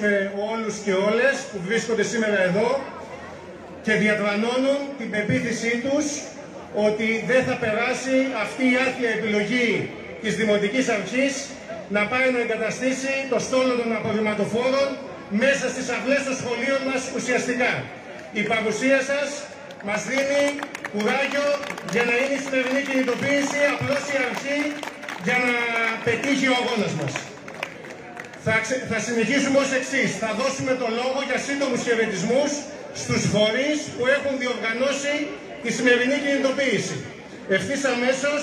με όλους και όλες που βρίσκονται σήμερα εδώ και διατρανώνουν την πεποίθησή τους ότι δεν θα περάσει αυτή η άθλια επιλογή της Δημοτικής Αρχής να πάει να εγκαταστήσει το στόλο των απορριμματοφόρων μέσα στις αυλές των σχολείων μας ουσιαστικά. Η παρουσία σας μας δίνει κουράγιο για να είναι η σημερινή κινητοποίηση απλώς η αρχή για να πετύχει ο αγώνας μας. Θα, θα συνεχίσουμε ως εξής. Θα δώσουμε το λόγο για σύντομους χαιρετισμούς στους φορείς που έχουν διοργανώσει τη σημερινή κινητοποίηση. Ευθύς αμέσως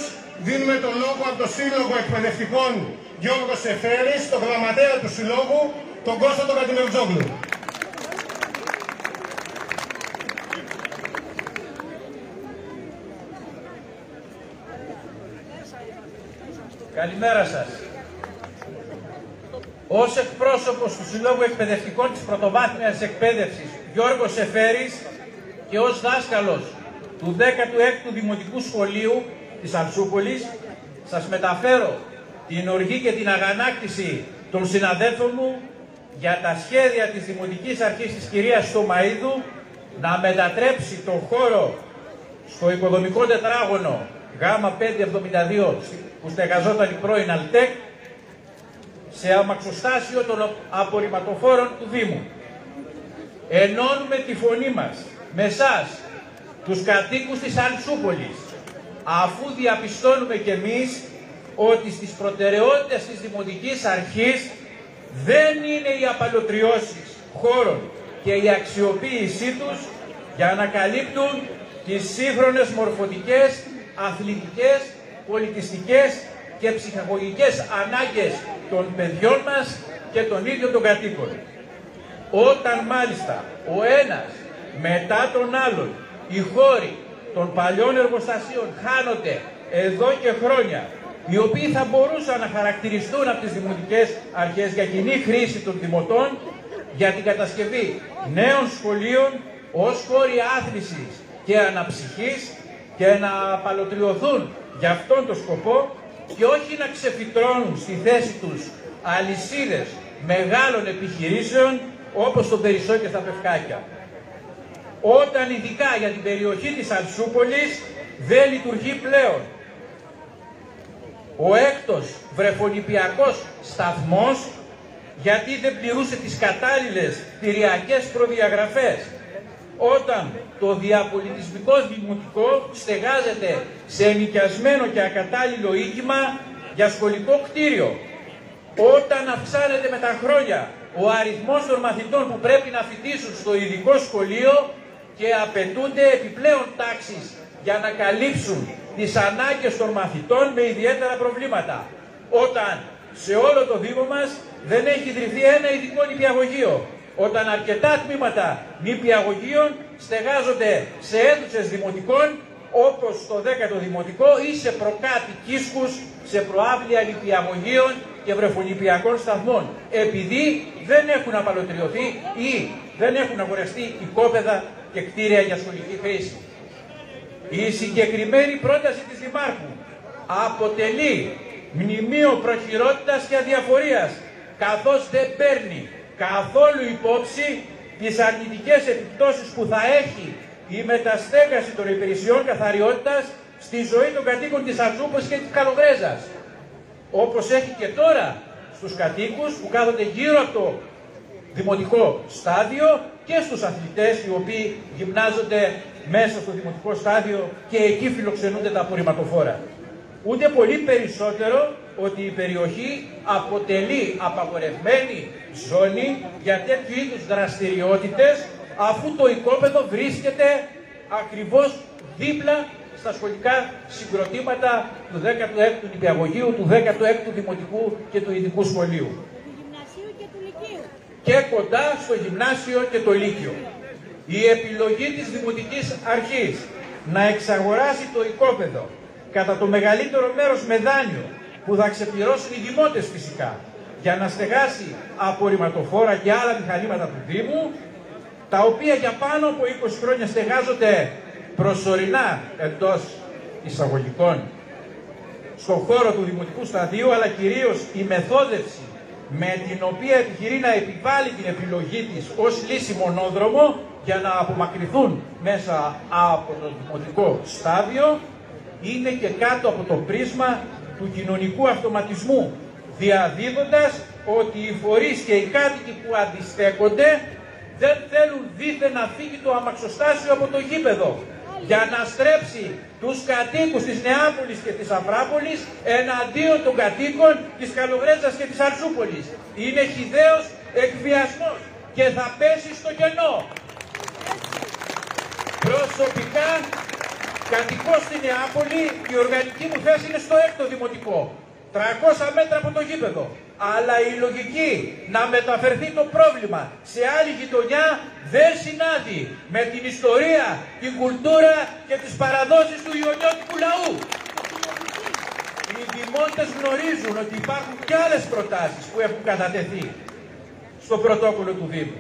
δίνουμε το λόγο από το Σύλλογο Εκπαιδευτικών Γιώργος Σεφέρη, το γραμματέα του Συλλόγου, τον Κώστα τον Κατημερτζόγλου. Καλημέρα σας. Ως εκπρόσωπος του Συλλόγου Εκπαιδευτικών της Πρωτοβάθμιας Εκπαίδευσης Γιώργος Εφέρης και ως δάσκαλος του 16ου Δημοτικού Σχολείου της Αλσούπολης σας μεταφέρω την οργή και την αγανάκτηση των συναδέλφων μου για τα σχέδια της Δημοτικής Αρχής της κυρίας Στομαίδου να μετατρέψει τον χώρο στο οικοδομικό τετράγωνο γάμα 572 που στεγαζόταν η πρώην Αλτέκ σε αμαξοστάσιο των απορριμματοφόρων του Δήμου. Ενώνουμε τη φωνή μας με εσάς, τους κατοίκους της Αλτσούπολης, αφού διαπιστώνουμε κι εμείς ότι στις προτεραιότητες της Δημοτικής Αρχής δεν είναι οι απαλωτριώσεις χώρων και η αξιοποίησή τους για να καλύπτουν τις σύγχρονες μορφωτικές, αθλητικές, πολιτιστικές και ψυχαγωγικές ανάγκες των παιδιών μας και των ίδιων των κατοίκων. Όταν μάλιστα ο ένας μετά τον άλλον οι χώροι των παλιών εργοστασίων χάνονται εδώ και χρόνια οι οποίοι θα μπορούσαν να χαρακτηριστούν από τις δημοτικές αρχές για κοινή χρήση των δημοτών για την κατασκευή νέων σχολείων ως χώροι άθλησης και αναψυχής και να απαλωτριωθούν για αυτόν τον σκοπό και όχι να ξεφυτρώνουν στη θέση τους αλυσίδες μεγάλων επιχειρήσεων όπως το Περισσό και στα Πευκάκια. Όταν ειδικά για την περιοχή της Αλσούπολης δεν λειτουργεί πλέον ο έκτος βρεφονιπιακός σταθμός γιατί δεν πληρούσε τις κατάλληλες κτηριακές προδιαγραφές όταν το διαπολιτισμικό δημοτικό στεγάζεται σε ενοικιασμένο και ακατάλληλο οίκημα για σχολικό κτίριο. Όταν αυξάνεται με τα χρόνια ο αριθμός των μαθητών που πρέπει να φοιτήσουν στο ειδικό σχολείο και απαιτούνται επιπλέον τάξεις για να καλύψουν τις ανάγκες των μαθητών με ιδιαίτερα προβλήματα. Όταν σε όλο το Δήμο μας δεν έχει ιδρυθεί ένα ειδικό νηπιαγωγείο όταν αρκετά τμήματα νηπιαγωγείων στεγάζονται σε αίθουσες δημοτικών όπως το 10ο Δημοτικό ή σε προκάτι κίσκους, σε προάβλια νηπιαγωγείων και βρεφονηπιακών σταθμών επειδή δεν έχουν απαλωτριωθεί ή δεν έχουν αγοραστεί οικόπεδα και κτίρια για σχολική χρήση. Η συγκεκριμένη πρόταση της Δημάρχου αποτελεί μνημείο προχειρότητας και αδιαφορίας καθώς δεν παίρνει καθόλου υπόψη τις αρνητικές επιπτώσεις που θα έχει η μεταστέγαση των υπηρεσιών καθαριότητας στη ζωή των κατοίκων της Ατζούπος και της Καλογρέζας. Όπως έχει και τώρα στους κατοίκους που κάθονται γύρω από το δημοτικό στάδιο και στους αθλητές οι οποίοι γυμνάζονται μέσα στο δημοτικό στάδιο και εκεί φιλοξενούνται τα απορριμματοφόρα ούτε πολύ περισσότερο ότι η περιοχή αποτελεί απαγορευμένη ζώνη για τέτοιου είδους δραστηριότητες αφού το οικόπεδο βρίσκεται ακριβώς δίπλα στα σχολικά συγκροτήματα του 16ου νηπιαγωγείου, του 16ου δημοτικού και του ειδικού σχολείου. Και, του λυκείου. και κοντά στο γυμνάσιο και το λύκειο. Η επιλογή της Δημοτικής Αρχής να εξαγοράσει το οικόπεδο κατά το μεγαλύτερο μέρος με δάνειο που θα ξεπληρώσουν οι δημότες φυσικά για να στεγάσει απορριμματοφόρα και άλλα μηχανήματα του Δήμου τα οποία για πάνω από 20 χρόνια στεγάζονται προσωρινά εντός εισαγωγικών στον χώρο του Δημοτικού Σταδίου αλλά κυρίως η μεθόδευση με την οποία επιχειρεί να επιβάλλει την επιλογή της ως λύση μονόδρομο για να απομακρυνθούν μέσα από το δημοτικό στάδιο είναι και κάτω από το πρίσμα του κοινωνικού αυτοματισμού διαδίδοντας ότι οι φορείς και οι κάτοικοι που αντιστέκονται δεν θέλουν δίθεν να φύγει το αμαξοστάσιο από το γήπεδο για να στρέψει τους κατοίκους της Νεάπολης και της Αφράπολης εναντίον των κατοίκων της Καλοβρέτζας και της Αρσούπολης. Είναι χιδαίος εκβιασμός και θα πέσει στο κενό. Προσωπικά κατοικώ στη Νεάπολη, η οργανική μου θέση είναι στο έκτο δημοτικό. 300 μέτρα από το γήπεδο. Αλλά η λογική να μεταφερθεί το πρόβλημα σε άλλη γειτονιά δεν συνάδει με την ιστορία, την κουλτούρα και τις παραδόσεις του Ιωνιώτικου λαού. Οι δημότες γνωρίζουν ότι υπάρχουν και άλλες προτάσεις που έχουν κατατεθεί στο πρωτόκολλο του Δήμου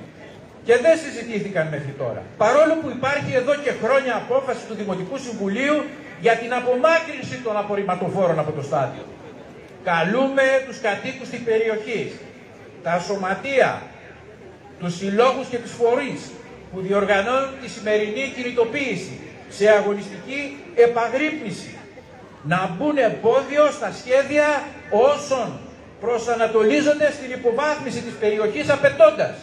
και δεν συζητήθηκαν μέχρι τώρα. Παρόλο που υπάρχει εδώ και χρόνια απόφαση του Δημοτικού Συμβουλίου για την απομάκρυνση των απορριμματοφόρων από το στάδιο. Καλούμε τους κατοίκους της περιοχής, τα σωματεία, τους συλλόγους και τους φορείς που διοργανώνουν τη σημερινή κινητοποίηση σε αγωνιστική επαγρύπνηση να μπουν εμπόδιο στα σχέδια όσων προσανατολίζονται στην υποβάθμιση της περιοχής απαιτώντας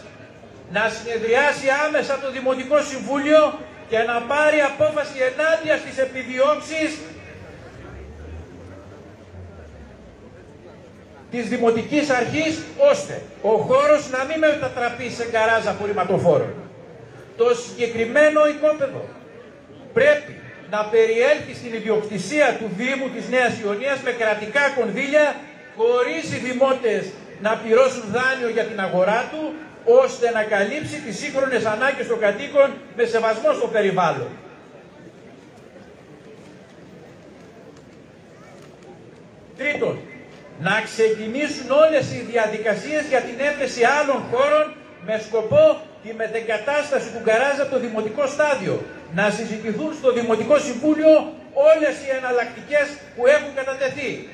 να συνεδριάσει άμεσα το Δημοτικό Συμβούλιο και να πάρει απόφαση ενάντια στις επιδιώξεις της Δημοτικής Αρχής ώστε ο χώρος να μην μετατραπεί σε γκαράζ απορριμματοφόρων. Το συγκεκριμένο οικόπεδο πρέπει να περιέλθει στην ιδιοκτησία του Δήμου της Νέας Ιωνίας με κρατικά κονδύλια χωρίς οι δημότες να πληρώσουν δάνειο για την αγορά του ώστε να καλύψει τις σύγχρονες ανάγκες των κατοίκων με σεβασμό στο περιβάλλον. Τρίτον, να ξεκινήσουν όλες οι διαδικασίες για την έφεση άλλων χώρων με σκοπό τη μετεγκατάσταση του γκαράζ από το δημοτικό στάδιο. Να συζητηθούν στο Δημοτικό Συμβούλιο όλες οι εναλλακτικές που έχουν κατατεθεί.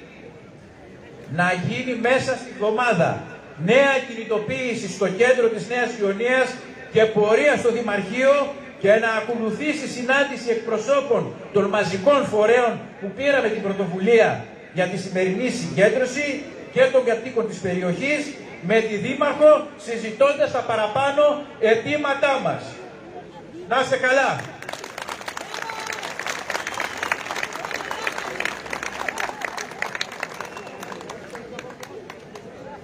Να γίνει μέσα στη εβδομάδα νέα κινητοποίηση στο κέντρο της Νέας Ιωνίας και πορεία στο Δημαρχείο και να ακολουθήσει συνάντηση εκπροσώπων των μαζικών φορέων που πήραμε την πρωτοβουλία για τη σημερινή συγκέντρωση και των κατοίκων της περιοχής με τη Δήμαρχο συζητώντας τα παραπάνω αιτήματά μας. Να είστε καλά.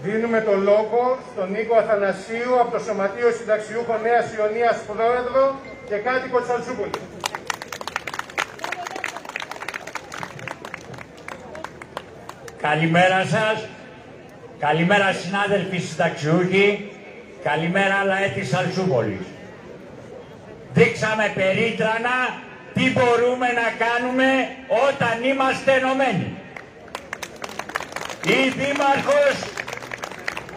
Δίνουμε το λόγο στον Νίκο Αθανασίου από το Σωματείο Συνταξιούχων Νέας Ιωνίας Πρόεδρο και κάτοικο της Αλσούπολης. Καλημέρα σας. Καλημέρα συνάδελφοι συνταξιούχοι. Καλημέρα λαέ της Αλσούπολης. Δείξαμε περίτρανα τι μπορούμε να κάνουμε όταν είμαστε ενωμένοι. Η Δήμαρχος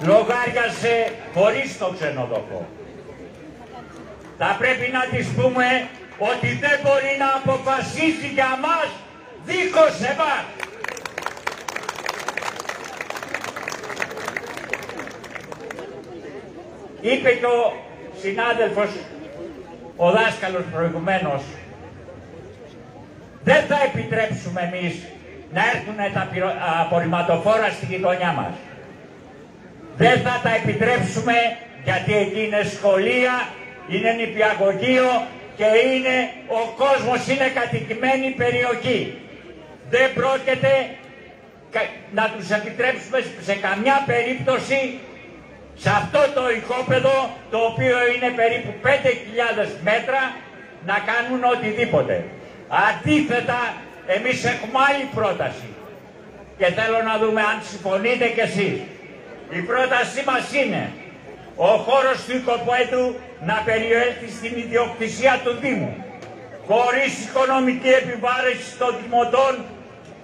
λογάριασε χωρίς το ξενοδοχό. Θα πρέπει να της πούμε ότι δεν μπορεί να αποφασίσει για μας δίχως εμάς. Είπε και ο συνάδελφος, ο δάσκαλος προηγουμένως, δεν θα επιτρέψουμε εμείς να έρθουν τα απορριμματοφόρα στη γειτονιά μας. Δεν θα τα επιτρέψουμε γιατί εκεί είναι σχολεία, είναι νηπιαγωγείο και είναι, ο κόσμος είναι κατοικημένη περιοχή. Δεν πρόκειται να τους επιτρέψουμε σε καμιά περίπτωση σε αυτό το οικόπεδο το οποίο είναι περίπου 5.000 μέτρα να κάνουν οτιδήποτε. Αντίθετα, εμείς έχουμε άλλη πρόταση και θέλω να δούμε αν συμφωνείτε κι εσείς. Η πρότασή μας είναι ο χώρος του οικοπαίδου να περιέλθει στην ιδιοκτησία του Δήμου χωρίς οικονομική επιβάρηση των δημοτών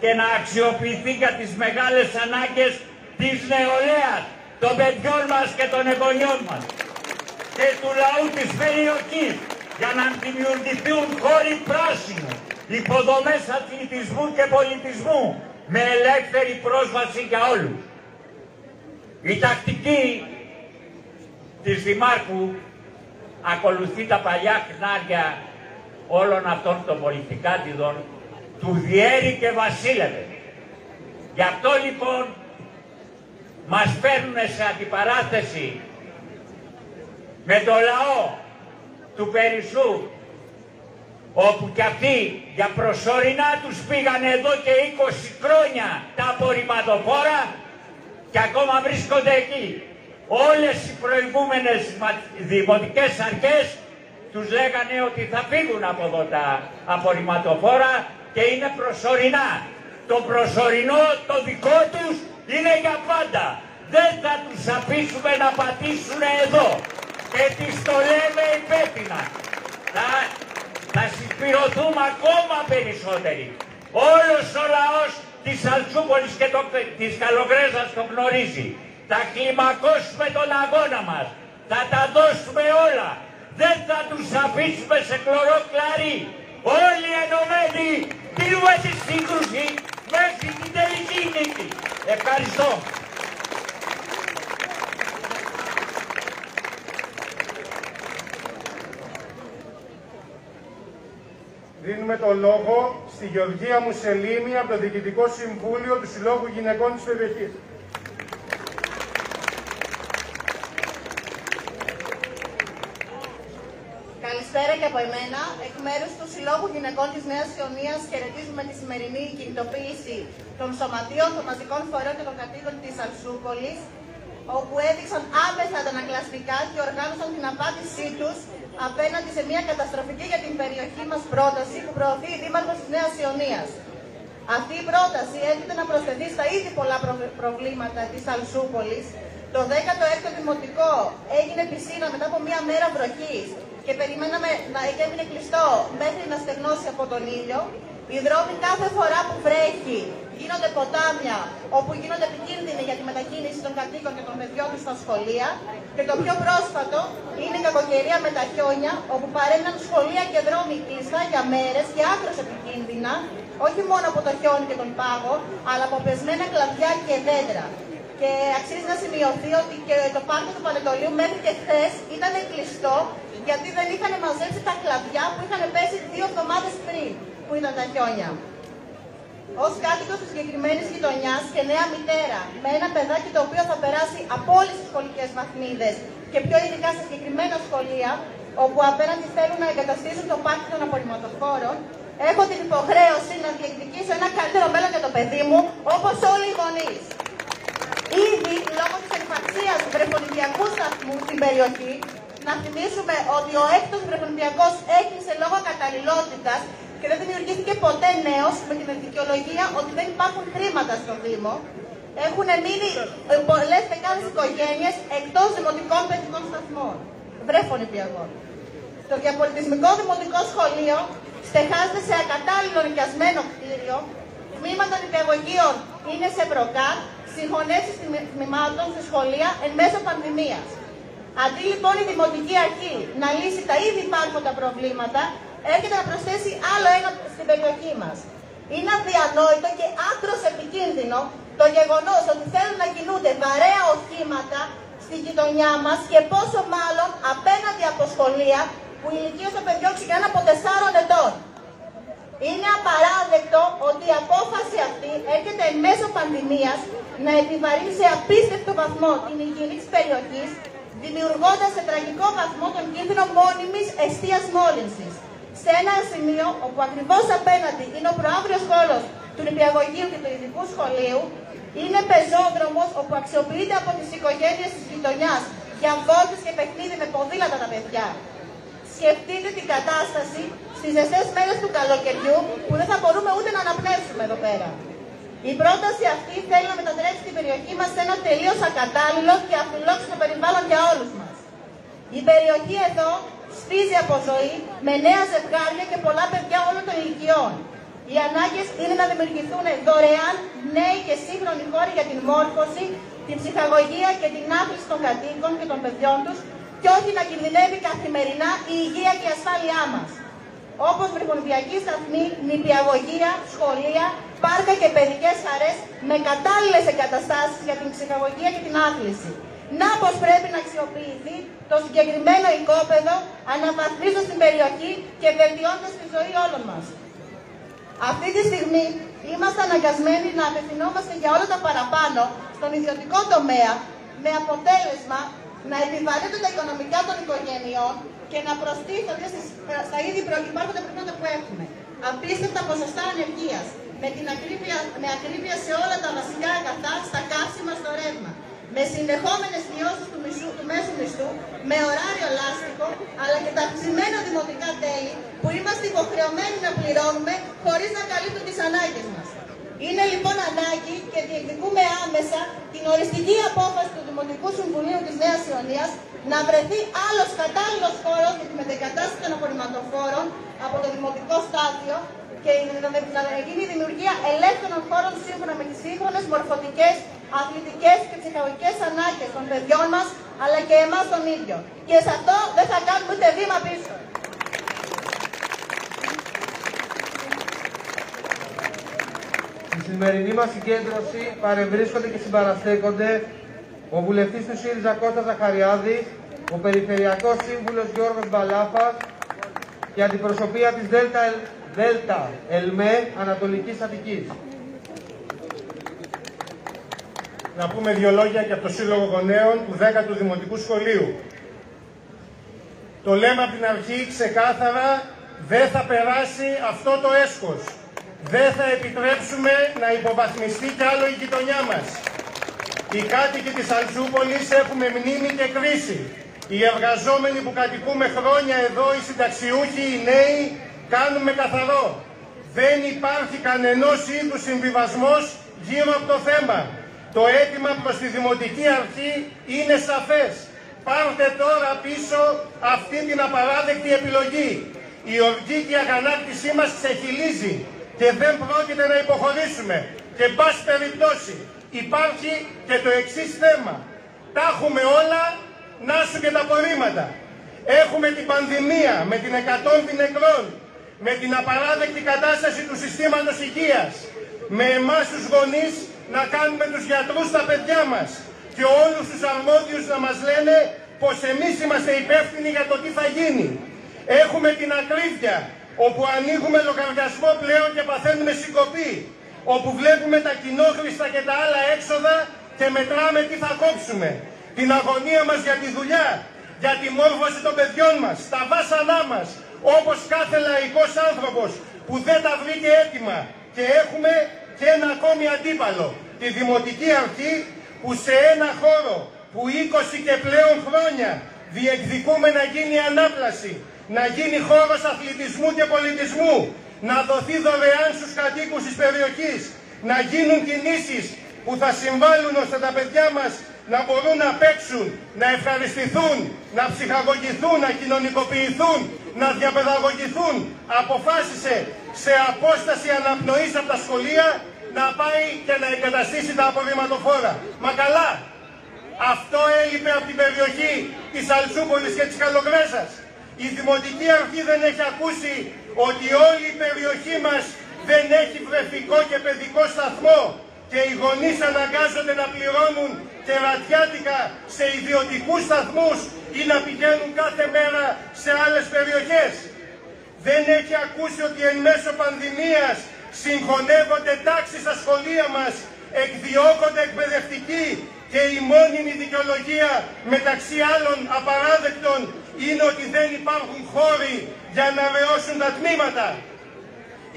και να αξιοποιηθεί για τις μεγάλες ανάγκες της νεολαίας των παιδιών μας και των εγγονιών μας και του λαού της περιοχής για να δημιουργηθούν χώροι πράσινου, υποδομές αθλητισμού και πολιτισμού με ελεύθερη πρόσβαση για όλους. Η τακτική της Δημάρχου ακολουθεί τα παλιά χνάρια όλων αυτών των πολιτικάτιδων του διέρη και βασίλευε. Γι' αυτό λοιπόν μας φέρνουν σε αντιπαράθεση με το λαό του Περισσού όπου κι αυτοί για προσωρινά τους πήγαν εδώ και 20 χρόνια τα απορριμματοφόρα και ακόμα βρίσκονται εκεί. Όλες οι προηγούμενες δημοτικές αρχές τους λέγανε ότι θα φύγουν από εδώ τα απορριμματοφόρα και είναι προσωρινά. Το προσωρινό το δικό τους είναι για πάντα. Δεν θα τους αφήσουμε να πατήσουν εδώ. Και τις το λέμε υπέτεινα. Θα, θα συσπηρωθούμε ακόμα περισσότεροι. Όλος ο λαός της Αλτσούπολης και το, της Καλογρέζας το γνωρίζει. Θα κλιμακώσουμε τον αγώνα μας. Θα τα δώσουμε όλα. Δεν θα τους αφήσουμε σε κλωρό κλαρί. Όλοι ενωμένοι τηρούμε τη σύγκρουση μέχρι την τελική νίκη. Ευχαριστώ. Δίνουμε το λόγο στη Γεωργία Μουσελίνη από το Διοικητικό Συμβούλιο του Συλλόγου Γυναικών της περιοχής. Καλησπέρα και από εμένα. Εκ μέρους του Συλλόγου Γυναικών της Νέας Ιωνίας χαιρετίζουμε τη σημερινή κινητοποίηση των σωματείων, των μαζικών φορέων και των κατοίκων της Αλσούπολης, όπου έδειξαν άμεσα τα ανακλαστικά και οργάνωσαν την απάντησή τους απέναντι σε μια καταστροφική για την περιοχή μας πρόταση που προωθεί η Δήμαρχος της Νέας Ιωνίας. Αυτή η πρόταση έρχεται να προσθεθεί στα ήδη πολλά προβλήματα της Αλσούπολης. Το 16ο Δημοτικό έγινε πισίνα μετά από μία μέρα βροχής και περιμέναμε να έμεινε κλειστό μέχρι να στεγνώσει από τον ήλιο. Οι δρόμοι κάθε φορά που βρέχει γίνονται ποτάμια όπου γίνονται επικίνδυνοι για τη μετακίνηση των κατοίκων και των παιδιών τους στα σχολεία. Και το πιο πρόσφατο είναι η κακοκαιρία με τα χιόνια, όπου παρέμειναν σχολεία και δρόμοι κλειστά για μέρες και άκρος επικίνδυνα, όχι μόνο από το χιόνι και τον πάγο, αλλά από πεσμένα κλαδιά και δέντρα. Και αξίζει να σημειωθεί ότι και το πάρκο του Πανετολίου μέχρι και χθες ήταν κλειστό γιατί δεν είχαν μαζέψει τα κλαδιά που είχαν πέσει δύο εβδομάδες πριν, που ήταν τα χιόνια. Ω κάτοικος της συγκεκριμένης γειτονιάς και νέα μητέρα, με ένα παιδάκι το οποίο θα περάσει από όλες τις σχολικές βαθμίδες και πιο ειδικά σε συγκεκριμένα σχολεία, όπου απέναντι θέλουν να εγκαταστήσουν το πάρκο των απορριμματοφόρων, έχω την υποχρέωση να διεκδικήσω ένα καλύτερο μέλλον για το παιδί μου, όπως όλοι οι γονείς. Ήδη λόγω της ανυπαρξία του βρεφονιδιακού σταθμού στην περιοχή, να θυμίσουμε ότι ο έκτος βρεφονιδιακός έκλεισε λόγω καταλληλότητας και δεν δημιουργήθηκε ποτέ νέος με την δικαιολογία ότι δεν υπάρχουν χρήματα στο Δήμο. Έχουν μείνει ε, πολλές δεκάδε οικογένειες εκτός δημοτικών παιδικών σταθμών. Βρέφονιδιακών. Το διαπολιτισμικό δημοτικό σχολείο στεχάζεται σε ακατάλληλο νοικιασμένο κτίριο. Τμήματα νηπιαγωγείων είναι σε προκάτ, συγχωνεύσεις τμήματων σε σχολεία εν μέσω πανδημίας. Αντί λοιπόν η Δημοτική Αρχή να λύσει τα ήδη υπάρχοντα προβλήματα, έρχεται να προσθέσει άλλο ένα στην περιοχή μας. Είναι αδιανόητο και άκρος επικίνδυνο το γεγονός ότι θέλουν να κινούνται βαρέα οχήματα στη γειτονιά μας και πόσο μάλλον απέναντι από σχολεία που η ηλικία των παιδιών ξεκινάνε από 4 ετών. Είναι απαράδεκτο ότι η απόφαση αυτή έρχεται εν μέσω πανδημίας να επιβαρύνει σε απίστευτο βαθμό την υγιεινή της περιοχής, δημιουργώντας σε τραγικό βαθμό τον κίνδυνο μόνιμης αιστείας μόλυνσης. Σε ένα σημείο όπου ακριβώς απέναντι είναι ο προαύριος χώρος του νηπιαγωγείου και του ειδικού σχολείου, είναι πεζόδρομος όπου αξιοποιείται από τις οικογένειες της γειτονιάς για βόλτες και παιχνίδι με ποδήλατα τα παιδιά. Σκεφτείτε την κατάσταση στις ζεστές μέρες του καλοκαιριού που δεν θα μπορούμε ούτε να αναπνεύσουμε εδώ πέρα. Η πρόταση αυτή θέλει να μετατρέψει την περιοχή μας σε ένα τελείως ακατάλληλο και αφιλόξενο περιβάλλον για όλους μας. Η περιοχή εδώ σπίζει από ζωή με νέα ζευγάρια και πολλά παιδιά όλων των ηλικιών. Οι ανάγκες είναι να δημιουργηθούν δωρεάν νέοι και σύγχρονοι χώροι για την μόρφωση, την ψυχαγωγία και την άθληση των κατοίκων και των παιδιών τους και όχι να κινδυνεύει καθημερινά η υγεία και η ασφάλειά μας. Όπως βρυχονιδιακή σταθμή, νηπιαγωγία, σχολεία, πάρκα και παιδικές χαρές με κατάλληλες εγκαταστάσεις για την ψυχαγωγία και την άθληση. Να πως πρέπει να αξιοποιηθεί το συγκεκριμένο οικόπεδο αναβαθμίζοντας την περιοχή και βελτιώντας τη ζωή όλων μας. Αυτή τη στιγμή είμαστε αναγκασμένοι να απευθυνόμαστε για όλα τα παραπάνω στον ιδιωτικό τομέα με αποτέλεσμα να επιβαρύνουν τα οικονομικά των οικογενειών και να προστίθονται στις, στα ήδη υπάρχοντα προβλήματα που έχουμε. Απίστευτα ποσοστά ανεργίας. Με, την ακρίβεια, με ακρίβεια σε όλα τα βασικά αγαθά, στα καύσιμα, στο ρεύμα. Με συνεχόμενες μειώσεις του, μισού, του μέσου μισθού, με ωράριο λάστιχο, αλλά και τα αυξημένα δημοτικά τέλη που είμαστε υποχρεωμένοι να πληρώνουμε χωρίς να καλύπτουν τις ανάγκες μας. Είναι λοιπόν ανάγκη και διεκδικούμε άμεσα την οριστική απόφαση του Δημοτικού Συμβουλίου της Νέας Ιωνίας να βρεθεί άλλος κατάλληλος χώρος για τη μετεγκατάσταση των απορριμματοφόρων από το Δημοτικό Στάδιο και να γίνει η δημιουργία ελεύθερων χώρων σύμφωνα με τις σύγχρονες μορφωτικές, αθλητικές και ψυχολογικές ανάγκες των παιδιών μας αλλά και εμάς τον ίδιο. Και σε αυτό δεν θα κάνουμε ούτε βήμα πίσω. Στη σημερινή μας συγκέντρωση παρεμβρίσκονται και συμπαραστέκονται ο βουλευτής του ΣΥΡΙΖΑ Κώστας Ζαχαριάδης, ο Περιφερειακός Σύμβουλος Γιώργος Μπαλάφας και αντιπροσωπεία της ΔΕΛΤΑ, ΔΕΛΤΑ ΕΛΜΕ Ανατολικής Αττικής. Να πούμε δύο λόγια και από το Σύλλογο Γονέων του 10ου Δημοτικού Σχολείου. Το λέμε από την αρχή ξεκάθαρα, δεν θα περάσει αυτό το έσχος δεν θα επιτρέψουμε να υποβαθμιστεί κι άλλο η γειτονιά μας. Οι κάτοικοι της Αλτσούπολης έχουμε μνήμη και κρίση. Οι εργαζόμενοι που κατοικούμε χρόνια εδώ, οι συνταξιούχοι, οι νέοι, κάνουμε καθαρό. Δεν υπάρχει κανενός είδους συμβιβασμός γύρω από το θέμα. Το αίτημα προς τη Δημοτική Αρχή είναι σαφές. Πάρτε τώρα πίσω αυτή την απαράδεκτη επιλογή. Η οργή και η αγανάκτησή μας ξεχυλίζει και δεν πρόκειται να υποχωρήσουμε. Και πάση περιπτώσει υπάρχει και το εξής θέμα. Τα έχουμε όλα, να σου και τα απορρίμματα. Έχουμε την πανδημία με την 100 νεκρών, με την απαράδεκτη κατάσταση του συστήματος υγείας, με εμάς τους γονείς να κάνουμε τους γιατρούς τα παιδιά μας και όλους τους αρμόδιους να μας λένε πως εμείς είμαστε υπεύθυνοι για το τι θα γίνει. Έχουμε την ακρίβεια όπου ανοίγουμε λογαριασμό πλέον και παθαίνουμε συγκοπή, όπου βλέπουμε τα κοινόχρηστα και τα άλλα έξοδα και μετράμε τι θα κόψουμε. Την αγωνία μας για τη δουλειά, για τη μόρφωση των παιδιών μας, τα βάσανά μας, όπως κάθε λαϊκός άνθρωπος που δεν τα βρήκε έτοιμα. Και έχουμε και ένα ακόμη αντίπαλο, τη Δημοτική Αρχή που σε ένα χώρο που 20 και πλέον χρόνια διεκδικούμε να γίνει ανάπλαση, να γίνει χώρος αθλητισμού και πολιτισμού, να δοθεί δωρεάν στους κατοίκους της περιοχής, να γίνουν κινήσεις που θα συμβάλλουν ώστε τα παιδιά μας να μπορούν να παίξουν, να ευχαριστηθούν, να ψυχαγωγηθούν, να κοινωνικοποιηθούν, να διαπαιδαγωγηθούν. Αποφάσισε σε απόσταση αναπνοής από τα σχολεία να πάει και να εγκαταστήσει τα απορριμματοφόρα. Μα καλά, αυτό έλειπε από την περιοχή της Αλσούπολης και της Καλογρέσας. Η Δημοτική Αρχή δεν έχει ακούσει ότι όλη η περιοχή μας δεν έχει βρεφικό και παιδικό σταθμό και οι γονείς αναγκάζονται να πληρώνουν τερατιάτικα σε ιδιωτικούς σταθμούς ή να πηγαίνουν κάθε μέρα σε άλλες περιοχές. Δεν έχει ακούσει ότι εν μέσω πανδημίας συγχωνεύονται τάξεις στα σχολεία μας, εκδιώκονται εκπαιδευτικοί και η μόνιμη δικαιολογία μεταξύ άλλων απαράδεκτων είναι ότι δεν υπάρχουν χώροι για να ρεώσουν τα τμήματα.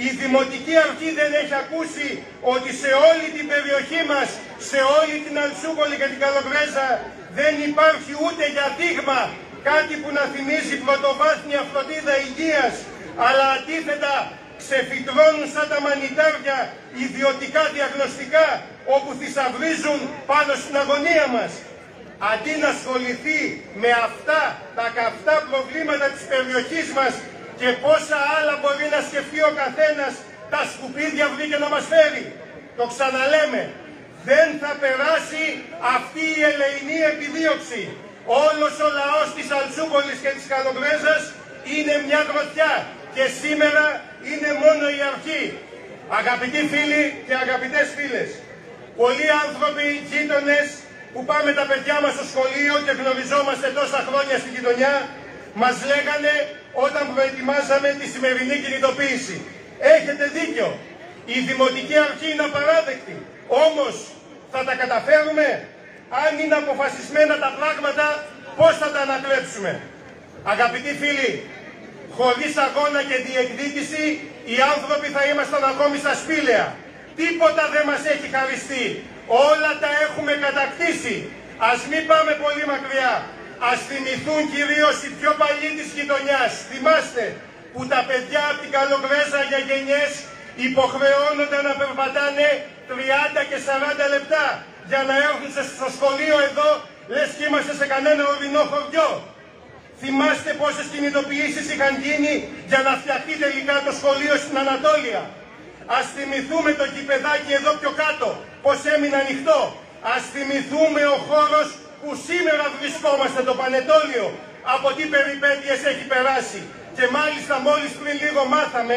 Η Δημοτική Αρχή δεν έχει ακούσει ότι σε όλη την περιοχή μας, σε όλη την Αλσούπολη και την Καλογρέζα δεν υπάρχει ούτε για δείγμα κάτι που να θυμίζει πρωτοβάθμια φροντίδα υγείας, αλλά αντίθετα ξεφυτρώνουν σαν τα μανιτάρια ιδιωτικά διαγνωστικά όπου θησαυρίζουν πάνω στην αγωνία μας. Αντί να ασχοληθεί με αυτά τα καυτά προβλήματα της περιοχής μας και πόσα άλλα μπορεί να σκεφτεί ο καθένας τα σκουπίδια βρήκε να μας φέρει. Το ξαναλέμε, δεν θα περάσει αυτή η ελεηνή επιδίωξη. Όλος ο λαός της Αλτσούπολης και της Καλομπρέζας είναι μια γροθιά και σήμερα είναι μόνο η αρχή. Αγαπητοί φίλοι και αγαπητές φίλες, πολλοί άνθρωποι, γείτονες που πάμε τα παιδιά μας στο σχολείο και γνωριζόμαστε τόσα χρόνια στη γειτονιά, μας λέγανε όταν προετοιμάζαμε τη σημερινή κινητοποίηση. Έχετε δίκιο. Η Δημοτική Αρχή είναι απαράδεκτη. Όμως θα τα καταφέρουμε; Αν είναι αποφασισμένα τα πράγματα, πώς θα τα ανακλέψουμε; Αγαπητοί φίλοι, χωρίς αγώνα και διεκδίκηση, οι άνθρωποι θα ήμασταν ακόμη στα σπήλαια. Τίποτα δεν μας έχει χαριστεί. Όλα τα έχουμε κατακτήσει. Ας μην πάμε πολύ μακριά. Ας θυμηθούν κυρίως οι πιο παλιοί της γειτονιάς. Θυμάστε που τα παιδιά από την Καλογκρέζα για γενιές υποχρεώνονται να περπατάνε 30 και 40 λεπτά για να έρθουν στο σχολείο εδώ, λες και είμαστε σε κανένα ορεινό χωριό. Θυμάστε πόσες κινητοποιήσεις είχαν γίνει για να φτιαχτεί τελικά το σχολείο στην Ανατόλια. Ας θυμηθούμε το κηπεδάκι εδώ πιο κάτω, πως έμεινε ανοιχτό. Ας θυμηθούμε ο χώρος που σήμερα βρισκόμαστε, το Πανετόλιο, από τι περιπέτειες έχει περάσει. Και μάλιστα μόλις πριν λίγο μάθαμε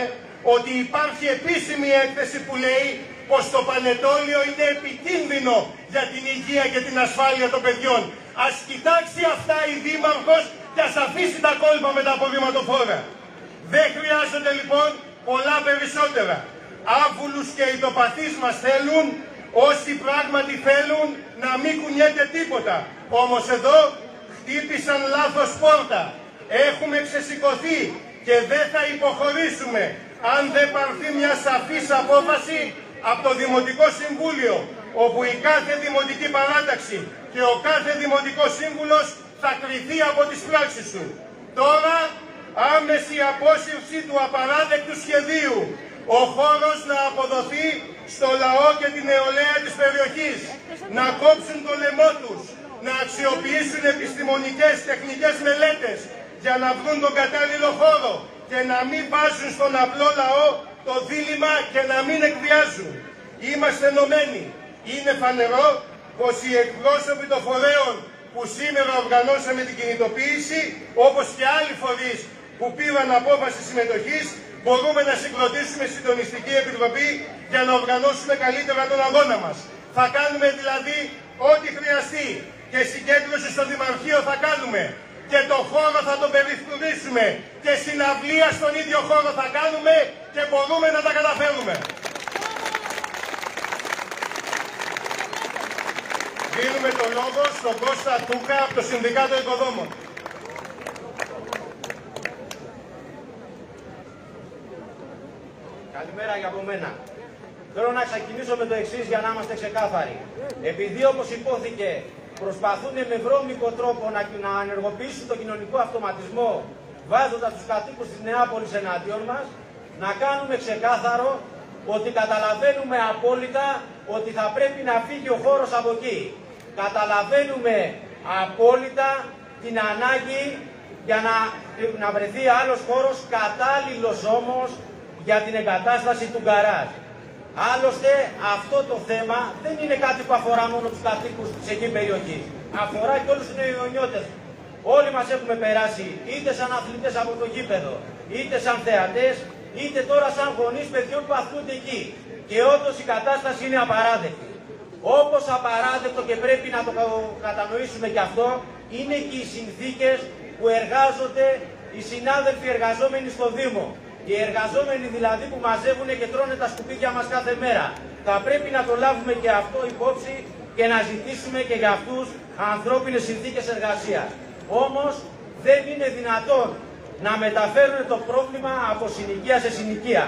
ότι υπάρχει επίσημη έκθεση που λέει πως το Πανετόλιο είναι επικίνδυνο για την υγεία και την ασφάλεια των παιδιών. Ας κοιτάξει αυτά η Δήμαρχος και ας αφήσει τα κόλπα με τα αποβηματοφόρα. Δεν χρειάζονται λοιπόν πολλά περισσότερα. Άβουλους και ειδοπαθείς μας θέλουν, όσοι πράγματι θέλουν να μην κουνιέται τίποτα. Όμως εδώ χτύπησαν λάθος πόρτα. Έχουμε ξεσηκωθεί και δεν θα υποχωρήσουμε αν δεν πάρθει μια σαφής απόφαση από το Δημοτικό Συμβούλιο, όπου η κάθε Δημοτική Παράταξη και ο κάθε Δημοτικός Σύμβουλος θα κριθεί από τις πράξεις του. Τώρα άμεση απόσυρση του απαράδεκτου σχεδίου. Ο χώρος να αποδοθεί στο λαό και την νεολαία της περιοχής. Να κόψουν το λαιμό τους. Να αξιοποιήσουν επιστημονικές τεχνικές μελέτες για να βρουν τον κατάλληλο χώρο και να μην βάζουν στον απλό λαό το δίλημα και να μην εκβιάζουν. Είμαστε ενωμένοι. Είναι φανερό πως οι εκπρόσωποι των φορέων που σήμερα οργανώσαμε την κινητοποίηση, όπως και άλλοι φορείς που πήραν απόφαση συμμετοχής, μπορούμε να συγκροτήσουμε συντονιστική επιτροπή για να οργανώσουμε καλύτερα τον αγώνα μας. Θα κάνουμε δηλαδή ό,τι χρειαστεί και συγκέντρωση στο Δημαρχείο θα κάνουμε και το χώρο θα τον περιφρουρήσουμε και συναυλία στον ίδιο χώρο θα κάνουμε και μπορούμε να τα καταφέρουμε. Δίνουμε το λόγο στον Κώστα Τούκα από το Συνδικάτο Οικοδόμων. Καλημέρα για από μένα. Θέλω να ξεκινήσω με το εξής για να είμαστε ξεκάθαροι. Επειδή όπως υπόθηκε προσπαθούν με βρώμικο τρόπο να, να ενεργοποιήσουν το κοινωνικό αυτοματισμό βάζοντας τους κατοίκους της Νεάπολης εναντίον μας, να κάνουμε ξεκάθαρο ότι καταλαβαίνουμε απόλυτα ότι θα πρέπει να φύγει ο χώρος από εκεί. Καταλαβαίνουμε απόλυτα την ανάγκη για να, να βρεθεί άλλος χώρος κατάλληλος όμως για την εγκατάσταση του γκαράζ. Άλλωστε αυτό το θέμα δεν είναι κάτι που αφορά μόνο τους κατοίκους της εκεί περιοχής. Αφορά και όλους τους νεοειωνιώτες. Όλοι μας έχουμε περάσει είτε σαν αθλητές από το γήπεδο, είτε σαν θεατές, είτε τώρα σαν γονείς παιδιών που αθλούνται εκεί. Και όντως η κατάσταση είναι απαράδεκτη. Όπως απαράδεκτο και πρέπει να το κατανοήσουμε και αυτό, είναι και οι συνθήκες που εργάζονται οι συνάδελφοι εργαζόμενοι στο Δήμο. Οι εργαζόμενοι δηλαδή που μαζεύουν και τρώνε τα σκουπίδια μας κάθε μέρα. Θα πρέπει να το λάβουμε και αυτό υπόψη και να ζητήσουμε και για αυτούς ανθρώπινες συνθήκες εργασίας. Όμως δεν είναι δυνατόν να μεταφέρουν το πρόβλημα από συνοικία σε συνοικία.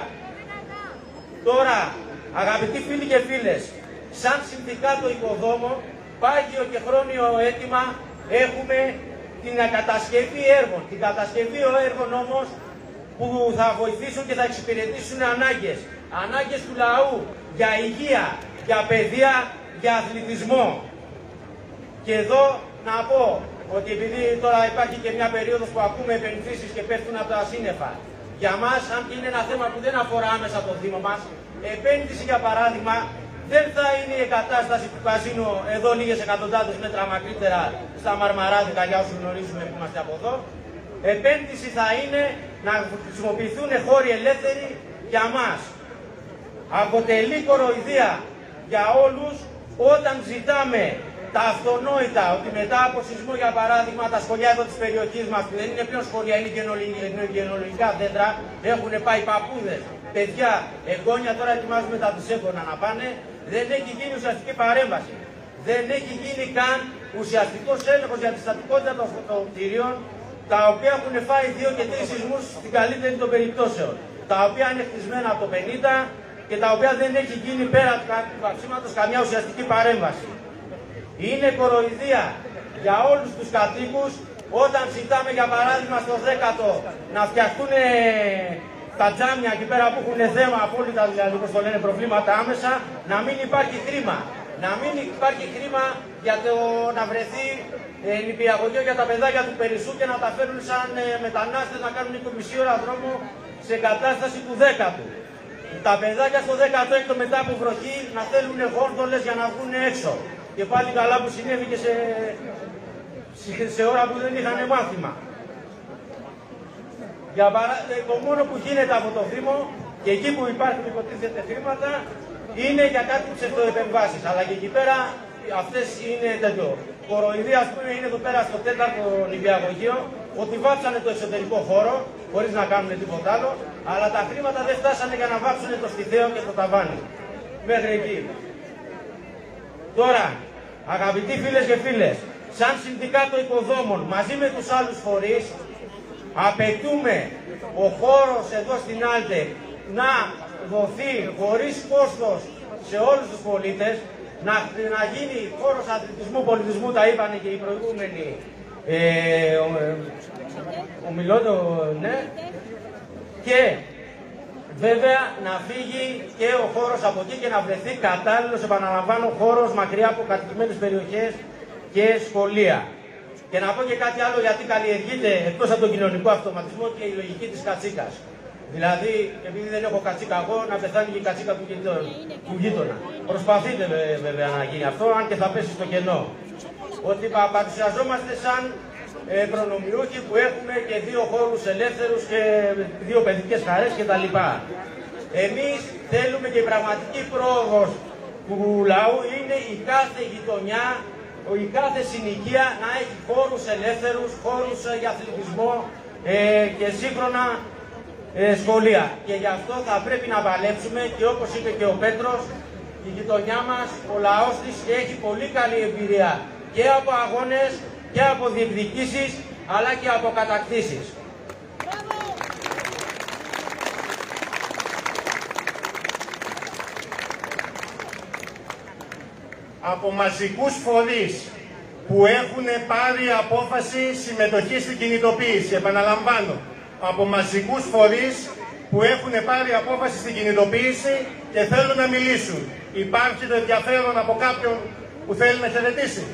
Τώρα, αγαπητοί φίλοι και φίλες, σαν συνδικάτο οικοδόμων, πάγιο και χρόνιο αίτημα έχουμε την κατασκευή έργων. Την κατασκευή έργων όμως που θα βοηθήσουν και θα εξυπηρετήσουν ανάγκες. Ανάγκες του λαού για υγεία, για παιδεία, για αθλητισμό. Και εδώ να πω ότι επειδή τώρα υπάρχει και μια περίοδος που ακούμε επενδύσεις και πέφτουν από τα σύννεφα, για μας, αν και είναι ένα θέμα που δεν αφορά άμεσα το Δήμο μας, επένδυση για παράδειγμα δεν θα είναι η εγκατάσταση του καζίνου εδώ λίγες εκατοντάδες μέτρα μακρύτερα στα Μαρμαράδικα για όσους γνωρίζουμε που είμαστε από εδώ. Επένδυση θα είναι να χρησιμοποιηθούν χώροι ελεύθεροι για μας. αποτελεί κοροϊδία για όλους όταν ζητάμε τα αυτονόητα ότι μετά από σεισμό για παράδειγμα τα σχολεία εδώ της περιοχής μας που δεν είναι πλέον σχολεία, είναι γενολογικά δέντρα, έχουν πάει παππούδες, παιδιά, εγγόνια τώρα ετοιμάζουμε τα δουσέγγωνα να πάνε, δεν έχει γίνει ουσιαστική παρέμβαση. Δεν έχει γίνει καν ουσιαστικός έλεγχος για τη στατικότητα των, των κτηρίων, τα οποία έχουν φάει δύο και τρεις σεισμούς στην καλύτερη των περιπτώσεων. Τα οποία είναι χτισμένα από το 50 και τα οποία δεν έχει γίνει πέρα του βαξίματο καμιά ουσιαστική παρέμβαση. Είναι κοροϊδία για όλους τους κατοίκους όταν ζητάμε για παράδειγμα στο 10ο να φτιαχτούν τα τζάμια εκεί πέρα που έχουν θέμα απόλυτα δηλαδή όπως το λένε προβλήματα άμεσα να μην υπάρχει χρήμα. Να μην υπάρχει χρήμα για το να βρεθεί ε, νηπιαγωγείο για τα παιδάκια του Περισσού και να τα φέρουν σαν ε, μετανάστες να κάνουν 20 ώρα δρόμο σε κατάσταση του 10ου. Τα παιδάκια στο 16ο μετά από βροχή να θέλουν γόρδολες για να βγουν έξω. Και πάλι καλά που συνέβη και σε, σε ώρα που δεν είχαν μάθημα. Για παρά... Ε, το μόνο που γίνεται από το Δήμο και εκεί που υπάρχουν υποτίθεται χρήματα είναι για κάτι ψευτοεπεμβάσεις. Αλλά και εκεί πέρα αυτές είναι τέτοιο. Κοροϊδία ας πούμε είναι εδώ πέρα στο τέταρτο νηπιαγωγείο ότι βάψανε το εσωτερικό χώρο χωρίς να κάνουν τίποτα άλλο αλλά τα χρήματα δεν φτάσανε για να βάψουν το στιθέο και το ταβάνι. Μέχρι εκεί. Τώρα, αγαπητοί φίλες και φίλες, σαν συνδικάτο οικοδόμων μαζί με τους άλλους φορείς απαιτούμε ο χώρος εδώ στην Άλτε να δοθεί χωρίς κόστος σε όλους τους πολίτες, να, να γίνει χώρος αθλητισμού, πολιτισμού, τα είπανε και οι προηγούμενοι, ε, ο, ο ναι, και βέβαια να φύγει και ο χώρος από εκεί και να βρεθεί κατάλληλος, επαναλαμβάνω, χώρος μακριά από κατοικημένες περιοχές και σχολεία. Και να πω και κάτι άλλο γιατί καλλιεργείται εκτός από τον κοινωνικό αυτοματισμό και η λογική της κατσίκας. Δηλαδή, επειδή δεν έχω κατσίκα εγώ, να πεθάνει και η κατσίκα του, του γείτονα. Προσπαθείτε βέβαια να γίνει αυτό, αν και θα πέσει στο κενό. Ότι παρουσιαζόμαστε σαν ε, προνομιούχοι που έχουμε και δύο χώρους ελεύθερους και δύο παιδικές χαρές κτλ. Εμείς θέλουμε και η πραγματική πρόοδος του λαού είναι η κάθε γειτονιά η κάθε συνοικία να έχει χώρους ελεύθερους, χώρους ε, για αθλητισμό ε, και σύγχρονα ε, σχολεία. Και γι' αυτό θα πρέπει να παλέψουμε και όπως είπε και ο Πέτρος, η γειτονιά μας, ο λαός της έχει πολύ καλή εμπειρία και από αγώνες και από διεκδικήσεις αλλά και από κατακτήσεις. Από μαζικούς φορείς που έχουν πάρει απόφαση συμμετοχής στην κινητοποίηση. Επαναλαμβάνω, από μαζικούς φορείς που έχουν πάρει απόφαση στην κινητοποίηση και θέλουν να μιλήσουν. Υπάρχει το ενδιαφέρον από κάποιον που θέλει να χαιρετήσει.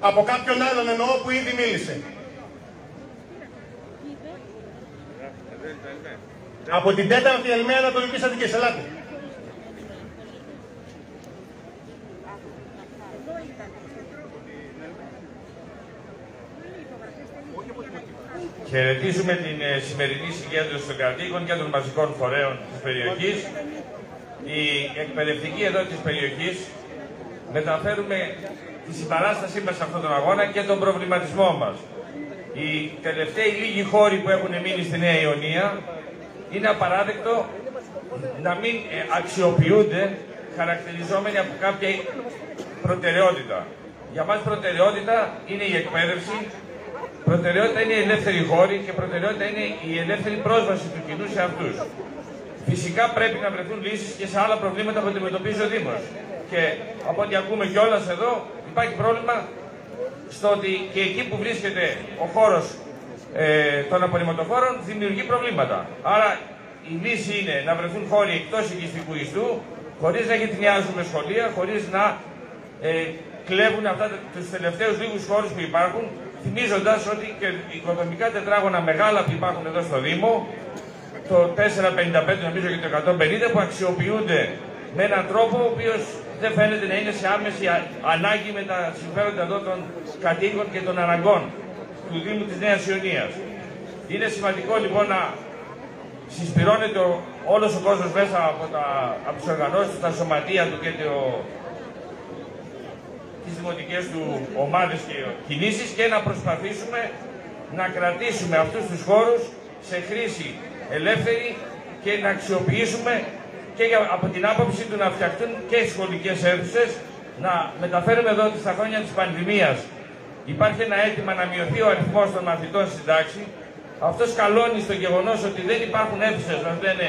Από κάποιον άλλον εννοώ που ήδη μίλησε. Από την τέταρτη Ελμαία Ανατολικής Αττικής. Ελάτε. Χαιρετίζουμε την ε, σημερινή συγκέντρωση των κατοίκων και των μαζικών φορέων της περιοχής. Η εκπαιδευτική εδώ της περιοχής μεταφέρουμε τη συμπαράστασή μας σε αυτόν τον αγώνα και τον προβληματισμό μας. Οι τελευταίοι λίγοι χώροι που έχουν μείνει στη Νέα Ιωνία είναι απαράδεκτο να μην ε, αξιοποιούνται χαρακτηριζόμενοι από κάποια προτεραιότητα. Για μας προτεραιότητα είναι η εκπαίδευση, Προτεραιότητα είναι η ελεύθερη χώρη και προτεραιότητα είναι η ελεύθερη πρόσβαση του κοινού σε αυτούς. Φυσικά πρέπει να βρεθούν λύσεις και σε άλλα προβλήματα που αντιμετωπίζει ο Δήμος. Και από ό,τι ακούμε κιόλας εδώ, υπάρχει πρόβλημα στο ότι και εκεί που βρίσκεται ο χώρος ε, των απορριμματοφόρων δημιουργεί προβλήματα. Άρα η λύση είναι να βρεθούν χώροι εκτός οικιστικού ιστού, χωρίς να γυτνιάζουν σχολεία, χωρίς να ε, κλέβουν αυτά τους τελευταίους λίγους χώρους που υπάρχουν θυμίζοντας ότι και οικοδομικά τετράγωνα μεγάλα που υπάρχουν εδώ στο Δήμο, το 455 νομίζω και το 150 που αξιοποιούνται με έναν τρόπο ο οποίος δεν φαίνεται να είναι σε άμεση ανάγκη με τα συμφέροντα εδώ των κατοίκων και των αναγκών του Δήμου της Νέας Ιωνίας. Είναι σημαντικό λοιπόν να συσπηρώνεται ο όλος ο κόσμος μέσα από, τα, από τις οργανώσεις, τα σωματεία του και το, τις δημοτικές του ομάδες και κινήσεις και να προσπαθήσουμε να κρατήσουμε αυτούς τους χώρους σε χρήση ελεύθερη και να αξιοποιήσουμε και από την άποψη του να φτιαχτούν και οι σχολικές αίθουσες, να μεταφέρουμε εδώ ότι στα χρόνια της πανδημίας υπάρχει ένα αίτημα να μειωθεί ο αριθμός των μαθητών στην τάξη. Αυτός σκαλώνει στο γεγονός ότι δεν υπάρχουν αίθουσες, να λένε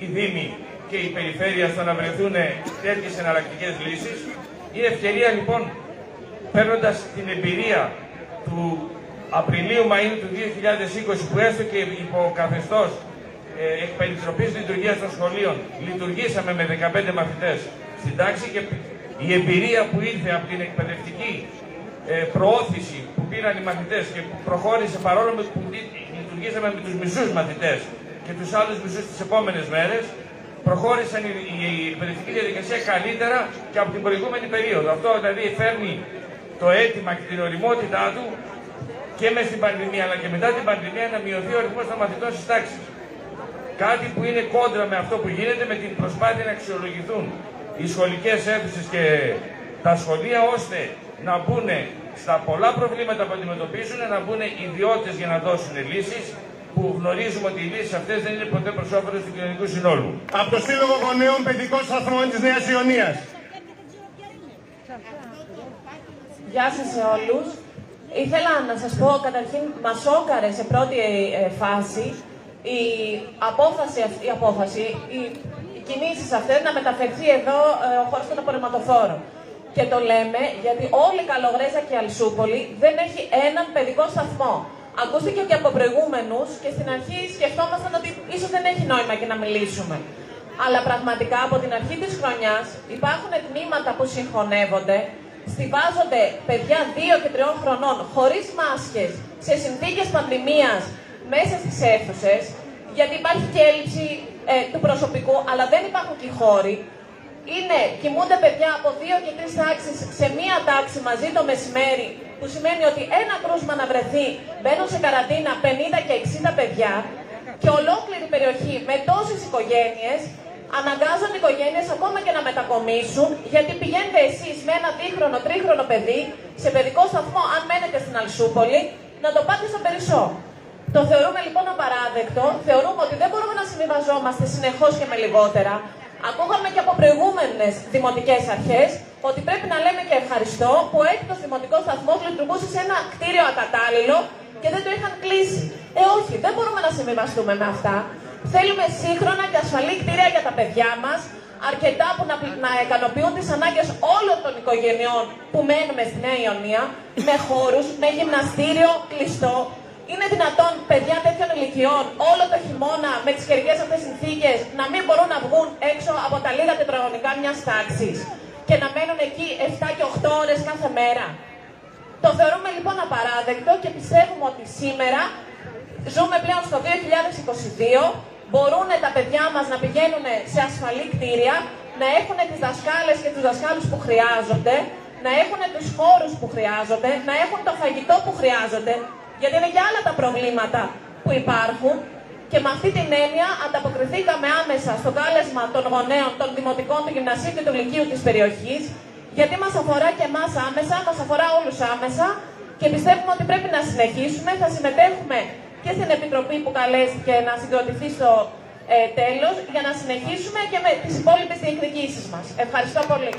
οι Δήμοι και η Περιφέρεια στο να βρεθούν τέτοιες εναλλακτικές λύσεις. Είναι ευκαιρία λοιπόν, παίρνοντας την εμπειρία του Απριλίου-Μαΐου του 2020 που έστω και υπό καθεστώς ε, εκ περιτροπής λειτουργίας των σχολείων. Λειτουργήσαμε με 15 μαθητές στην τάξη και η εμπειρία που ήρθε από την εκπαιδευτική ε, προώθηση που πήραν οι μαθητές και που προχώρησε παρόλο που λειτουργήσαμε με τους μισούς μαθητές και τους άλλους μισούς τις επόμενες μέρες προχώρησαν η, η, η εκπαιδευτική διαδικασία καλύτερα και από την προηγούμενη περίοδο. Αυτό δηλαδή φέρνει το αίτημα και την οριμότητά του και μες στην πανδημία αλλά και μετά την πανδημία να μειωθεί ο αριθμός των μαθητών στις τάξεις. Κάτι που είναι κόντρα με αυτό που γίνεται με την προσπάθεια να αξιολογηθούν οι σχολικές αίθουσες και τα σχολεία ώστε να μπουν στα πολλά προβλήματα που αντιμετωπίζουν, να μπουν ιδιώτες για να δώσουν λύσεις που γνωρίζουμε ότι οι λύσεις αυτές δεν είναι ποτέ προ όφελο του κοινωνικού συνόλου. Από το Σύλλογο Γονέων Παιδικών Σταθμών της Νέας Ιωνίας. Γεια σας σε όλους. Ήθελα να σας πω, καταρχήν, μας σόκαρε σε πρώτη ε, φάση η απόφαση, η, απόφαση, οι, οι κινήσεις αυτές να μεταφερθεί εδώ ε, ο χώρος των απορριμματοφόρων. Και το λέμε γιατί όλη η Καλογρέζα και η Αλσούπολη δεν έχει έναν παιδικό σταθμό. Ακούστηκε και από προηγούμενους και στην αρχή σκεφτόμασταν ότι ίσως δεν έχει νόημα και να μιλήσουμε. Αλλά πραγματικά από την αρχή της χρονιάς υπάρχουν τμήματα που συγχωνεύονται στηβάζονται παιδιά 2 και 3 χρονών χωρίς μάσκες σε συνθήκες πανδημίας μέσα στις αίθουσες, γιατί υπάρχει και έλλειψη ε, του προσωπικού, αλλά δεν υπάρχουν και χώροι. Είναι, κοιμούνται παιδιά από 2 και 3 τάξεις σε μία τάξη μαζί το μεσημέρι, που σημαίνει ότι ένα κρούσμα να βρεθεί, μπαίνουν σε καραντίνα 50 και 60 παιδιά και ολόκληρη περιοχή με τόσες οικογένειες αναγκάζουν οι οικογένειες ακόμα και να μετακομίσουν, γιατί πηγαίνετε εσείς με ένα δίχρονο, τρίχρονο παιδί σε παιδικό σταθμό, αν μένετε στην Αλσούπολη, να το πάτε στο Περισσό. Το θεωρούμε λοιπόν απαράδεκτο. Θεωρούμε ότι δεν μπορούμε να συμβιβαζόμαστε συνεχώς και με λιγότερα. Ακούγαμε και από προηγούμενες δημοτικές αρχές ότι πρέπει να λέμε και ευχαριστώ που ο έκτο δημοτικό σταθμό λειτουργούσε σε ένα κτίριο ακατάλληλο και δεν το είχαν κλείσει. Ε, όχι, δεν μπορούμε να συμβιβαστούμε με αυτά. Θέλουμε σύγχρονα και ασφαλή κτίρια για τα παιδιά μας, αρκετά που να, να ικανοποιούν τις ανάγκες όλων των οικογενειών που μένουμε στη Νέα Ιωνία, με χώρους, με γυμναστήριο κλειστό. Είναι δυνατόν παιδιά τέτοιων ηλικιών όλο το χειμώνα με τις καιρικές αυτές συνθήκες να μην μπορούν να βγουν έξω από τα λίγα τετραγωνικά μιας τάξης και να μένουν εκεί 7 και 8 ώρες κάθε μέρα. Το θεωρούμε λοιπόν απαράδεκτο και πιστεύουμε ότι σήμερα ζούμε πλέον στο 2022 μπορούν τα παιδιά μας να πηγαίνουν σε ασφαλή κτίρια, να έχουν τις δασκάλες και τους δασκάλους που χρειάζονται, να έχουν τους χώρους που χρειάζονται, να έχουν το φαγητό που χρειάζονται, γιατί είναι και άλλα τα προβλήματα που υπάρχουν. Και με αυτή την έννοια ανταποκριθήκαμε άμεσα στο κάλεσμα των γονέων, των δημοτικών, του γυμνασίου και του λυκείου της περιοχής, γιατί μας αφορά και εμάς άμεσα, μας αφορά όλους άμεσα και πιστεύουμε ότι πρέπει να συνεχίσουμε, θα συμμετέχουμε και στην Επιτροπή που καλέστηκε να συγκροτηθεί στο ε, τέλος για να συνεχίσουμε και με τις υπόλοιπες διεκδικήσεις μας. Ευχαριστώ πολύ.